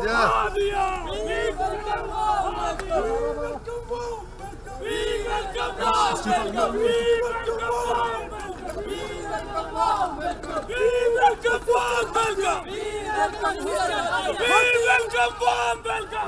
Hadiya! Viva el carbón! Viva el carbón! Viva el carbón! Viva el carbón! Viva el carbón! Viva el carbón belga! Viva el carbón belga! Viva el carbón belga!